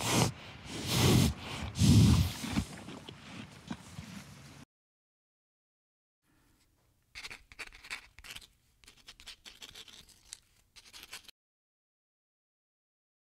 you